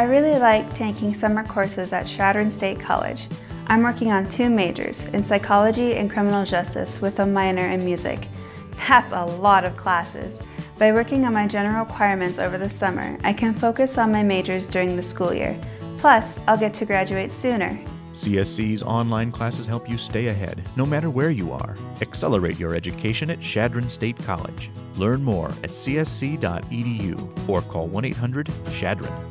I really like taking summer courses at Chadron State College. I'm working on two majors, in psychology and criminal justice with a minor in music. That's a lot of classes. By working on my general requirements over the summer, I can focus on my majors during the school year. Plus, I'll get to graduate sooner. CSC's online classes help you stay ahead, no matter where you are. Accelerate your education at Chadron State College. Learn more at csc.edu or call 1-800-Chadron.